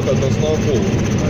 to, ka